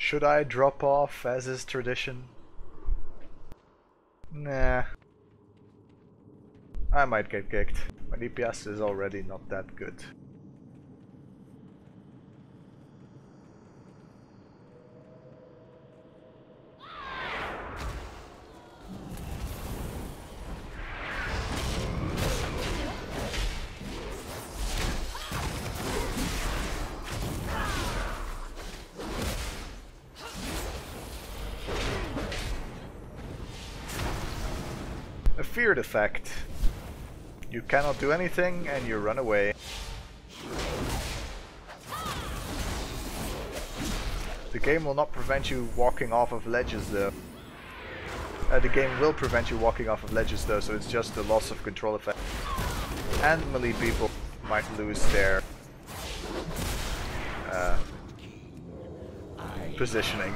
Should I drop off as is tradition? Nah. I might get kicked. My DPS is already not that good. Feared effect. You cannot do anything and you run away. The game will not prevent you walking off of ledges though. Uh, the game will prevent you walking off of ledges though, so it's just the loss of control effect. And melee people might lose their uh, positioning.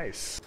Nice.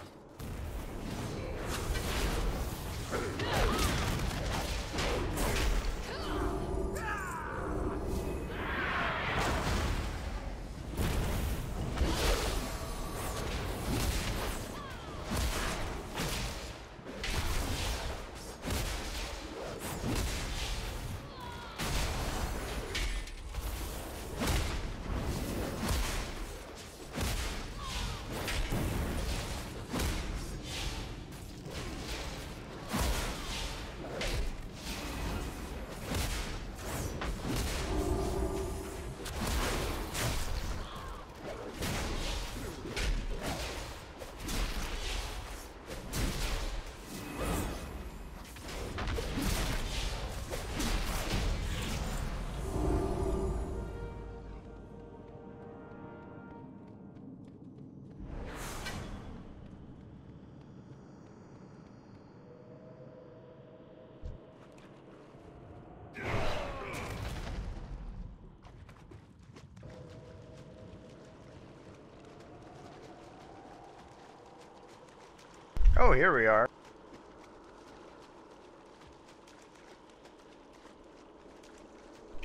Oh, here we are.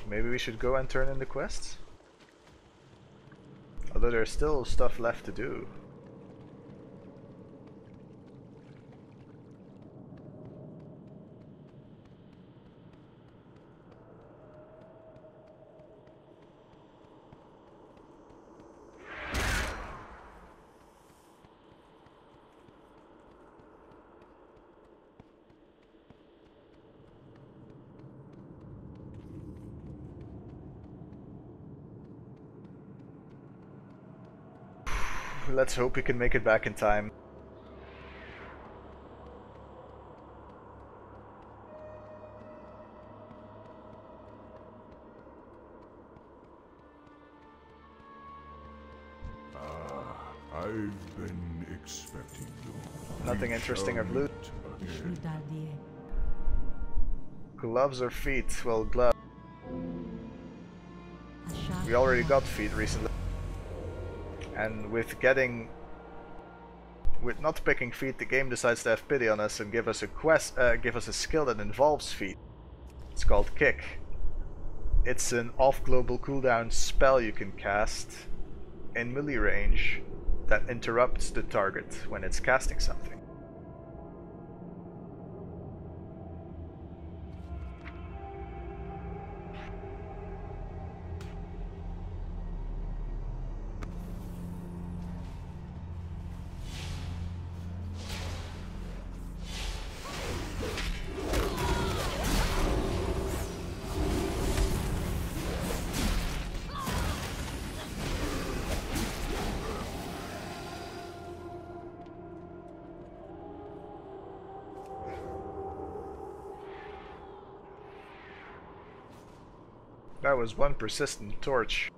Maybe we should go and turn in the quests? Although there's still stuff left to do. Let's hope we can make it back in time. Ah, I've been expecting you. Nothing interesting of loot. Gloves or feet? Well, gloves. We already got feet recently. And with getting... With not picking feet, the game decides to have pity on us and give us a quest, uh, give us a skill that involves feet. It's called Kick. It's an off-global cooldown spell you can cast in melee range that interrupts the target when it's casting something. That was one persistent torch.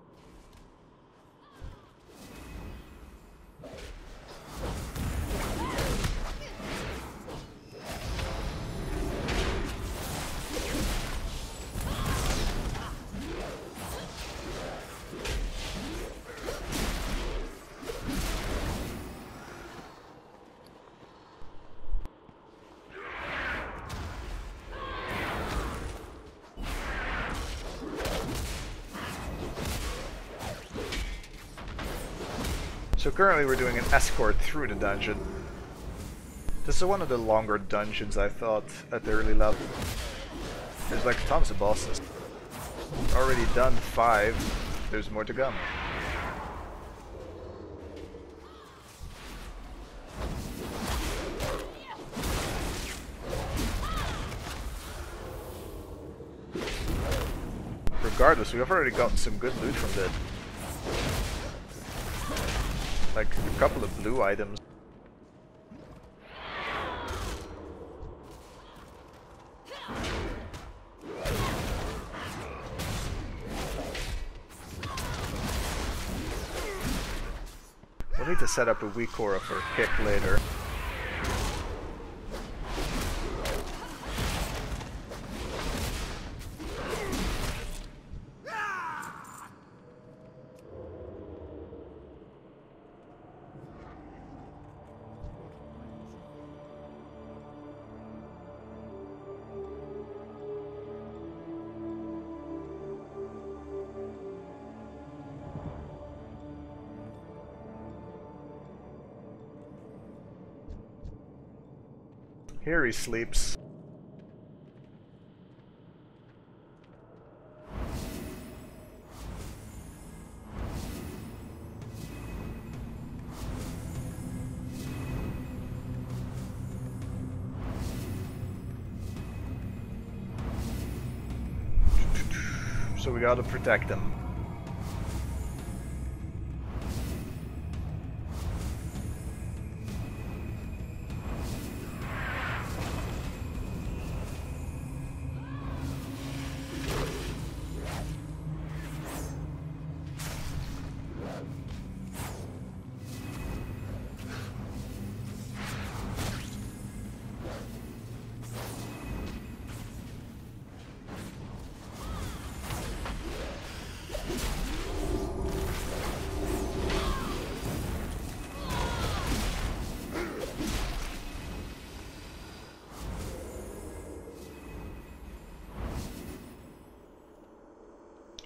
So currently we're doing an escort through the dungeon. This is one of the longer dungeons I thought at the early level. There's like tons of bosses. Already done five, there's more to come. Regardless, we've already gotten some good loot from this like a couple of blue items. We'll need to set up a weak aura for kick later. Here he sleeps. So we gotta protect him.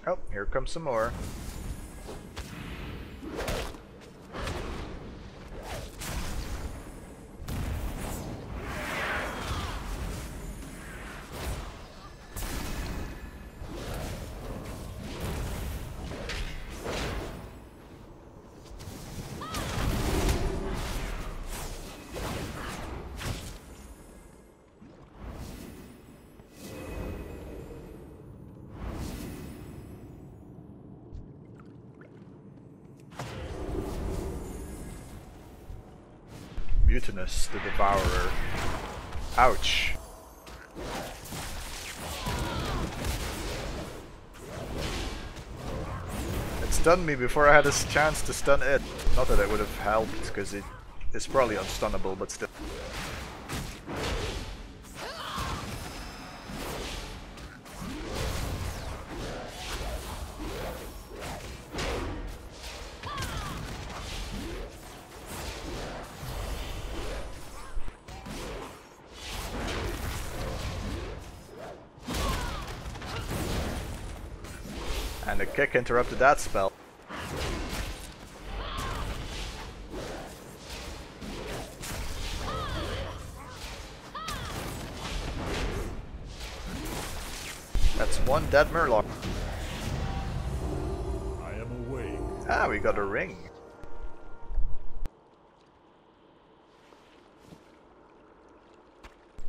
Oh, here comes some more. Mutanus the Devourer. Ouch. It stunned me before I had a chance to stun it. Not that it would have helped, because it is probably unstunnable, but still. Kick interrupted that spell. That's one dead Murloc. I am awake. Ah, we got a ring.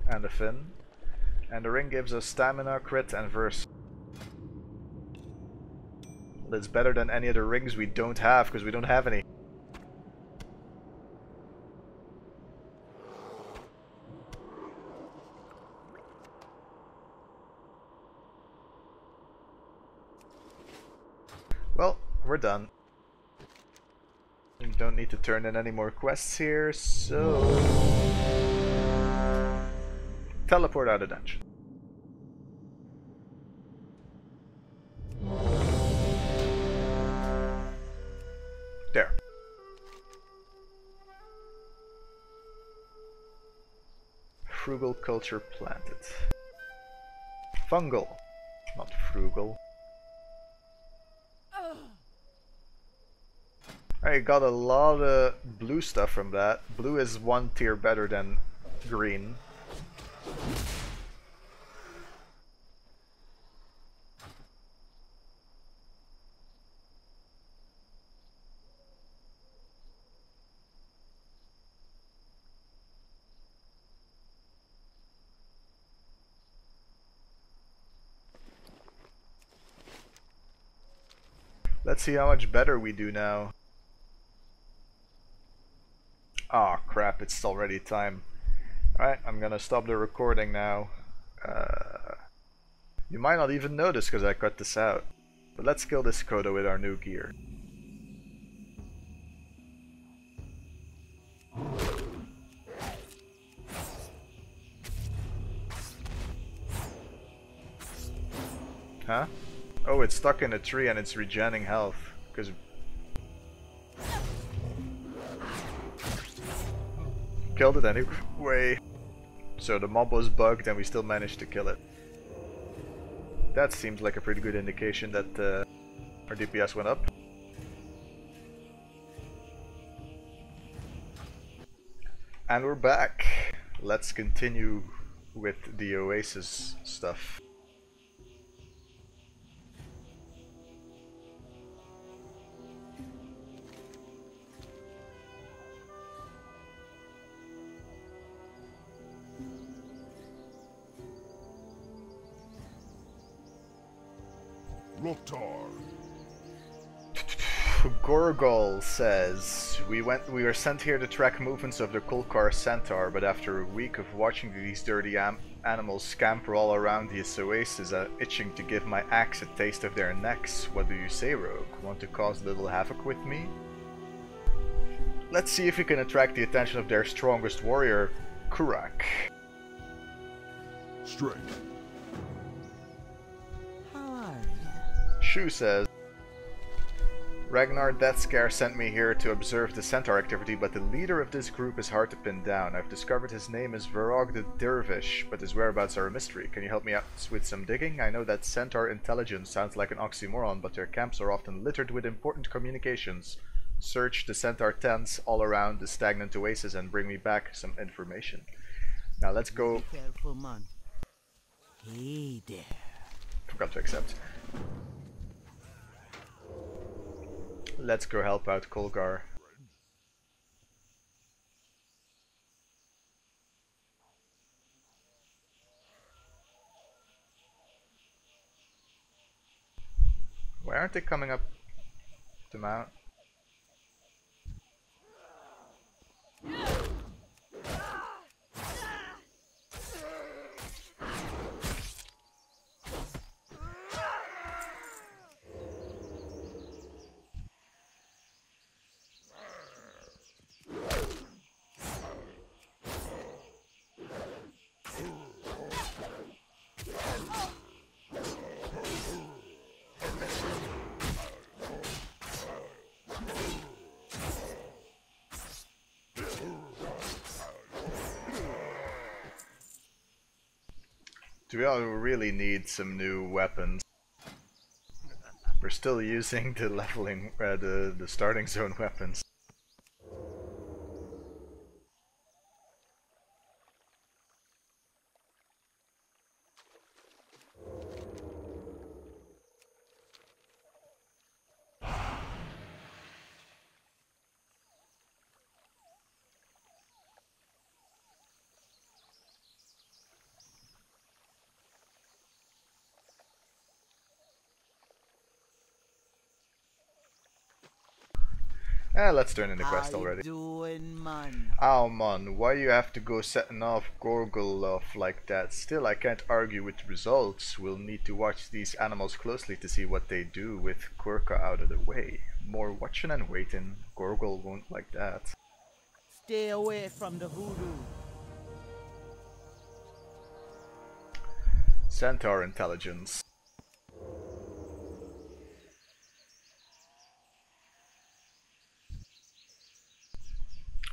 And a fin. And the ring gives us stamina, crit, and verse. That's better than any of the rings we don't have, because we don't have any. Well, we're done. We don't need to turn in any more quests here, so... Teleport out of dungeon. There. Frugal culture planted. Fungal, not frugal. I got a lot of blue stuff from that. Blue is one tier better than green. See how much better we do now. Ah, oh, crap, it's already time. Alright, I'm gonna stop the recording now. Uh, you might not even notice because I cut this out. But let's kill this Kodo with our new gear. Huh? Oh, it's stuck in a tree and it's regenerating health. Because killed it anyway. So the mob was bugged and we still managed to kill it. That seems like a pretty good indication that uh, our DPS went up. And we're back. Let's continue with the Oasis stuff. Gorgol says, we went we were sent here to track movements of the Kolkar centaur, but after a week of watching these dirty animals scamper all around the oasis, uh, itching to give my axe a taste of their necks. What do you say, Rogue? Want to cause a little havoc with me? Let's see if we can attract the attention of their strongest warrior, Kurak. Strength. Shu says, Ragnar Deathscare sent me here to observe the centaur activity, but the leader of this group is hard to pin down. I've discovered his name is Verog the Dervish, but his whereabouts are a mystery. Can you help me out with some digging? I know that centaur intelligence sounds like an oxymoron, but their camps are often littered with important communications. Search the centaur tents all around the stagnant oasis and bring me back some information. Now let's go... Careful, man. Hey there. Forgot to accept. Let's go help out Kolgar. Why aren't they coming up the mount? We all really need some new weapons? We're still using the leveling, uh, the, the starting zone weapons. Eh, let's turn in the quest How already. doing, man? Oh man, why you have to go setting off Gorgle off like that? Still, I can't argue with the results. We'll need to watch these animals closely to see what they do with Kurka out of the way. More watching and waiting. Gorgle won't like that. Stay away from the hoodoo. Centaur intelligence.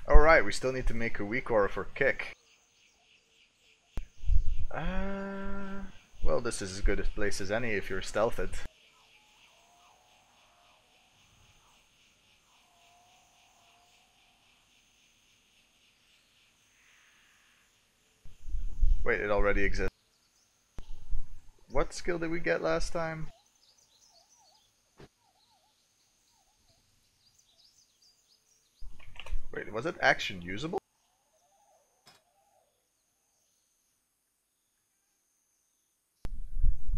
Alright, we still need to make a weak aura for kick. Uh, well, this is as good a place as any if you're stealthed. Wait, it already exists. What skill did we get last time? Wait, was it action usable?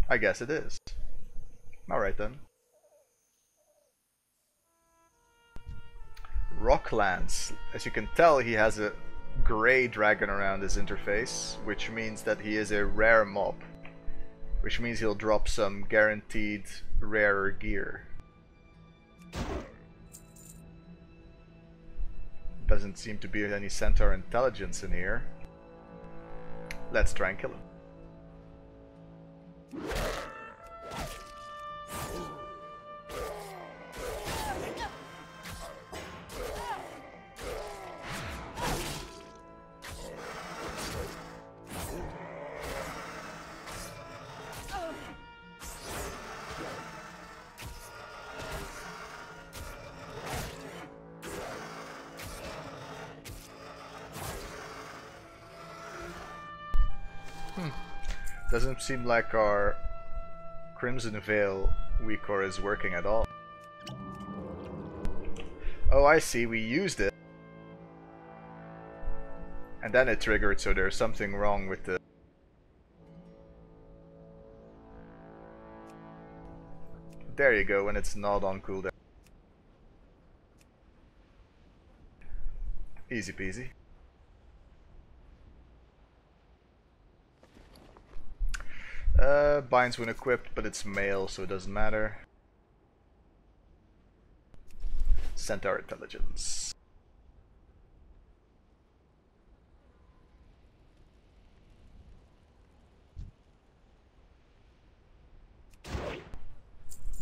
I guess it is. Alright then. Rocklands. As you can tell, he has a grey dragon around his interface, which means that he is a rare mob. Which means he'll drop some guaranteed rarer gear. Doesn't seem to be any centaur intelligence in here. Let's try and kill him. Like our Crimson Vial WeakAura is working at all. Oh, I see, we used it. And then it triggered, so there's something wrong with the... There you go, when it's not on cooldown. Easy peasy. Binds when equipped, but it's male, so it doesn't matter. Centaur intelligence.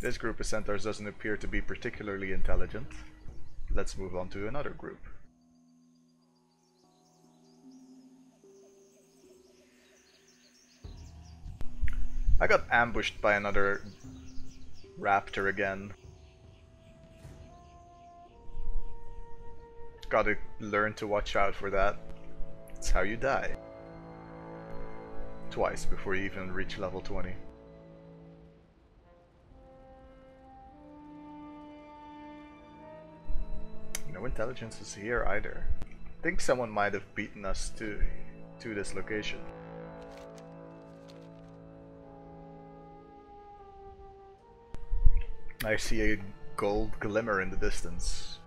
This group of centaurs doesn't appear to be particularly intelligent. Let's move on to another group. I got ambushed by another raptor again. Gotta learn to watch out for that. It's how you die. Twice before you even reach level 20. No intelligence is here either. I think someone might have beaten us to, to this location. I see a gold glimmer in the distance.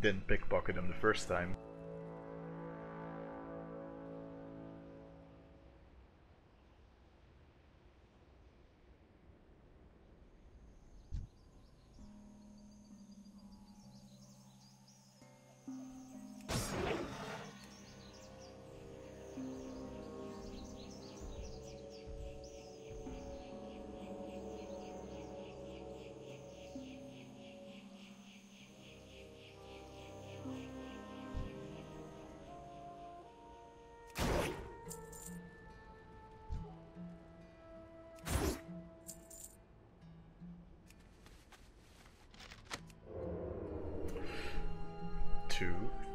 Didn't pickpocket him the first time.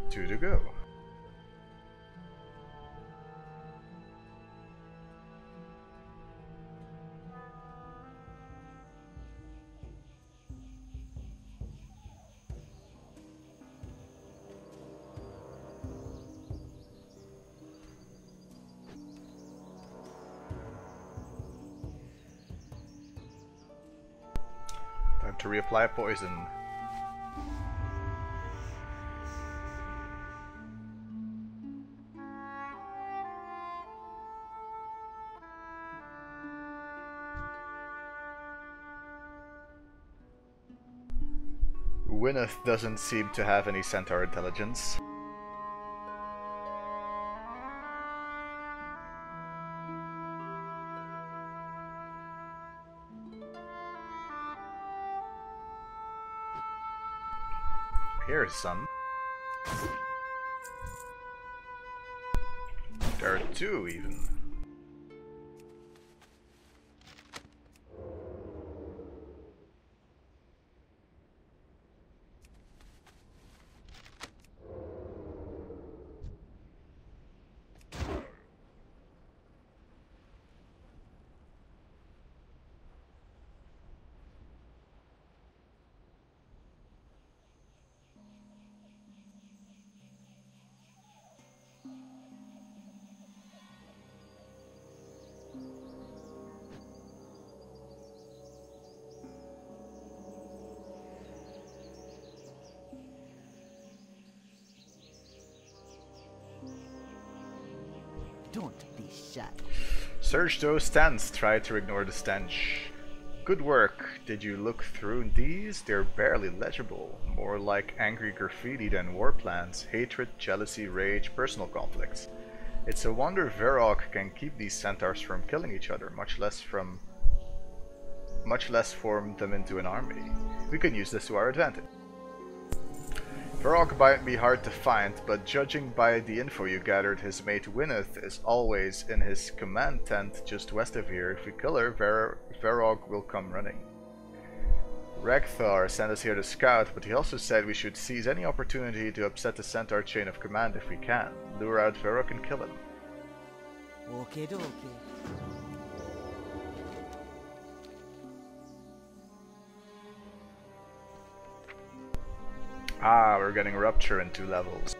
two to go. Time to reapply poison. Wynneth doesn't seem to have any centaur intelligence. Here's some. There are two even. Don't be shy. Search those stands, try to ignore the stench. Good work. Did you look through these? They're barely legible. More like angry graffiti than war plans. Hatred, jealousy, rage, personal conflicts. It's a wonder Verog can keep these centaurs from killing each other, much less from much less form them into an army. We can use this to our advantage. Varog might be hard to find, but judging by the info you gathered, his mate Wynneth is always in his command tent just west of here. If we kill her, Ver Varog will come running. Rekthar sent us here to scout, but he also said we should seize any opportunity to upset the Centaur chain of command if we can. Lure out Varog and kill him. Okay, dokie. Ah, we're getting Rupture in two levels.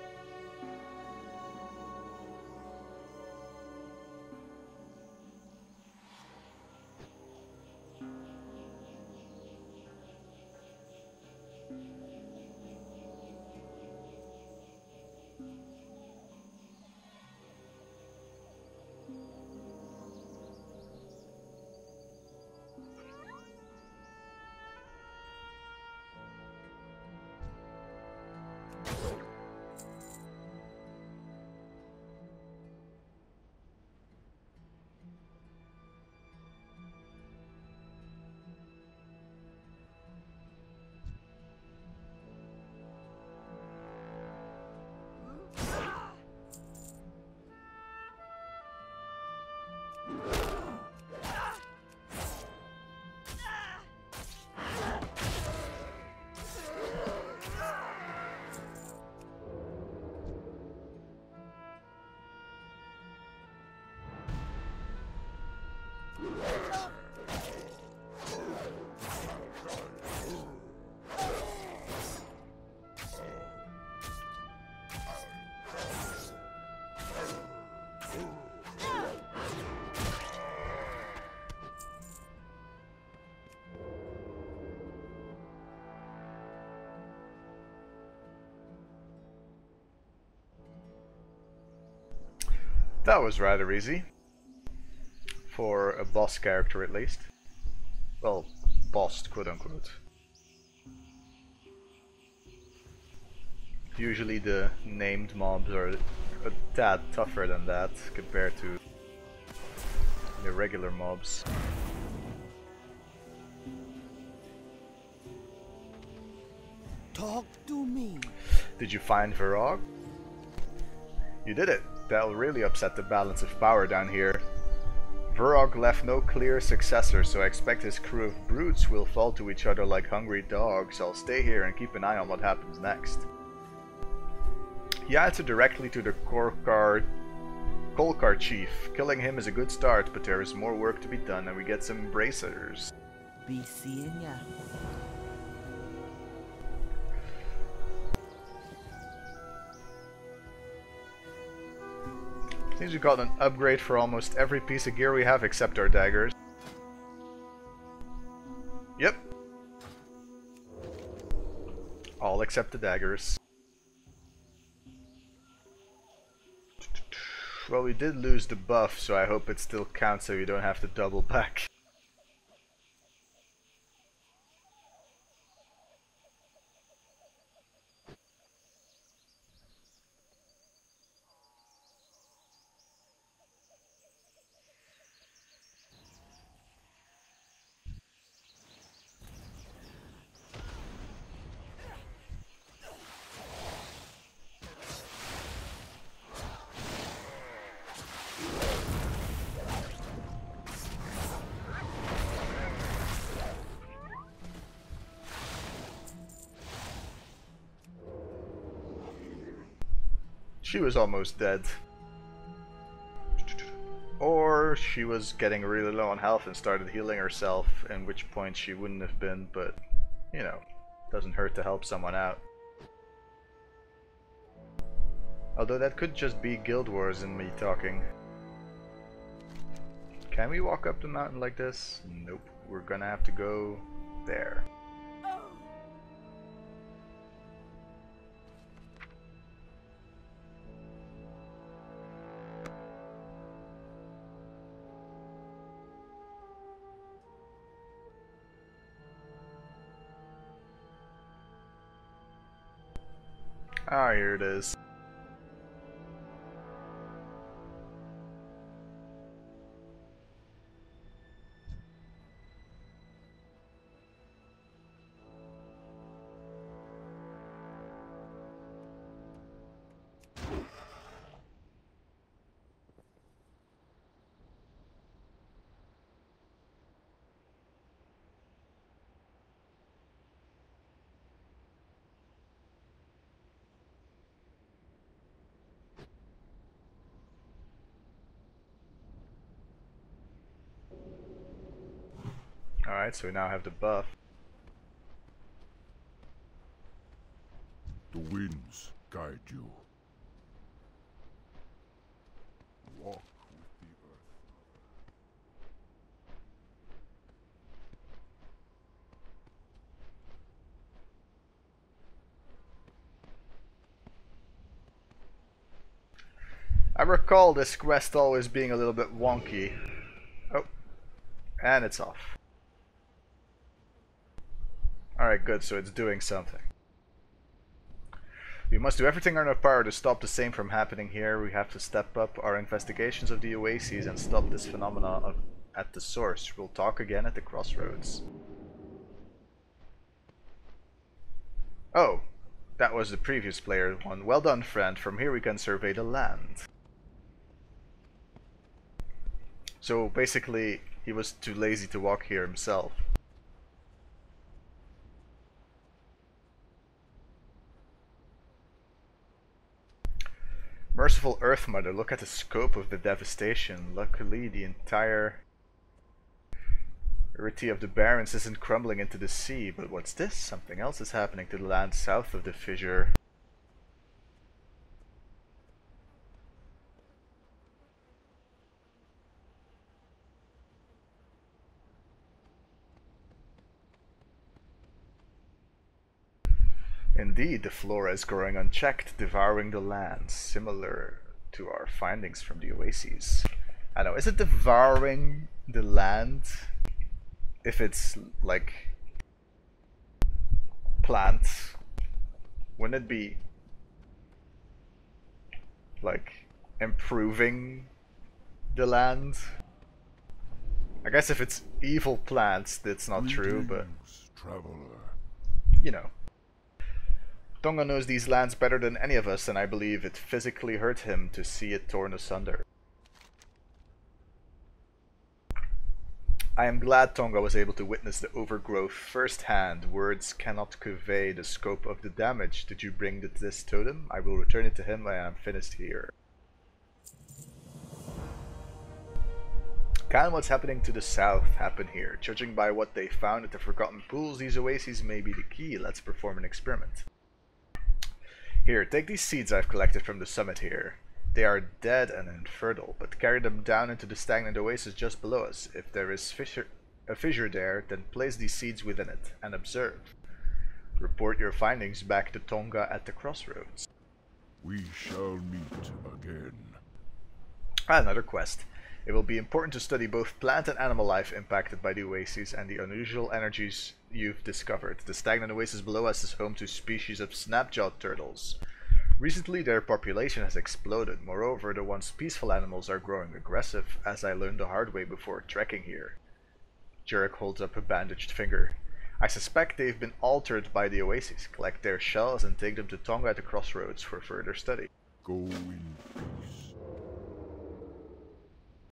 That was rather easy. For a boss character at least. Well, boss, quote unquote. Usually the named mobs are a tad tougher than that compared to the regular mobs. Talk to me. Did you find Varog? You did it. That'll really upset the balance of power down here. Varog left no clear successor, so I expect his crew of brutes will fall to each other like hungry dogs. I'll stay here and keep an eye on what happens next. He answered directly to the Korkar Kolkar chief. Killing him is a good start, but there is more work to be done and we get some bracers. Seems we got an upgrade for almost every piece of gear we have except our daggers. Yep. All except the daggers. Well, we did lose the buff, so I hope it still counts so you don't have to double back. She was almost dead. Or she was getting really low on health and started healing herself, in which point she wouldn't have been, but, you know, doesn't hurt to help someone out. Although that could just be Guild Wars and me talking. Can we walk up the mountain like this? Nope. We're gonna have to go there. Ah, here it is. Alright, so we now have the buff. The winds guide you. Walk with the earth. I recall this quest always being a little bit wonky. Oh, and it's off. Alright, good, so it's doing something. We must do everything in our power to stop the same from happening here. We have to step up our investigations of the oases and stop this phenomena of, at the source. We'll talk again at the crossroads. Oh, that was the previous player one. Well done, friend. From here we can survey the land. So basically, he was too lazy to walk here himself. Merciful Earth Mother, look at the scope of the devastation. Luckily, the entire entirety of the Barrens isn't crumbling into the sea, but what's this? Something else is happening to the land south of the fissure. Indeed, the flora is growing unchecked, devouring the land, similar to our findings from the oases. I know, is it devouring the land if it's like plants? Wouldn't it be like improving the land? I guess if it's evil plants, that's not true, but Traveler. you know. Tonga knows these lands better than any of us, and I believe it physically hurt him to see it torn asunder. I am glad Tonga was able to witness the overgrowth firsthand. Words cannot convey the scope of the damage. Did you bring this totem? I will return it to him when I am finished here. Can what's happening to the south happen here? Judging by what they found at the Forgotten Pools, these oases may be the key. Let's perform an experiment. Here, take these seeds I've collected from the summit here. They are dead and infertile, but carry them down into the stagnant oasis just below us. If there is fissure, a fissure there, then place these seeds within it, and observe. Report your findings back to Tonga at the crossroads. We shall meet again. Ah, Another quest. It will be important to study both plant and animal life impacted by the oases and the unusual energies you've discovered. The stagnant oasis below us is home to species of snapjaw turtles. Recently, their population has exploded. Moreover, the once peaceful animals are growing aggressive, as I learned the hard way before trekking here. Jurek holds up a bandaged finger. I suspect they've been altered by the oasis. Collect their shells and take them to Tonga at the crossroads for further study. Go in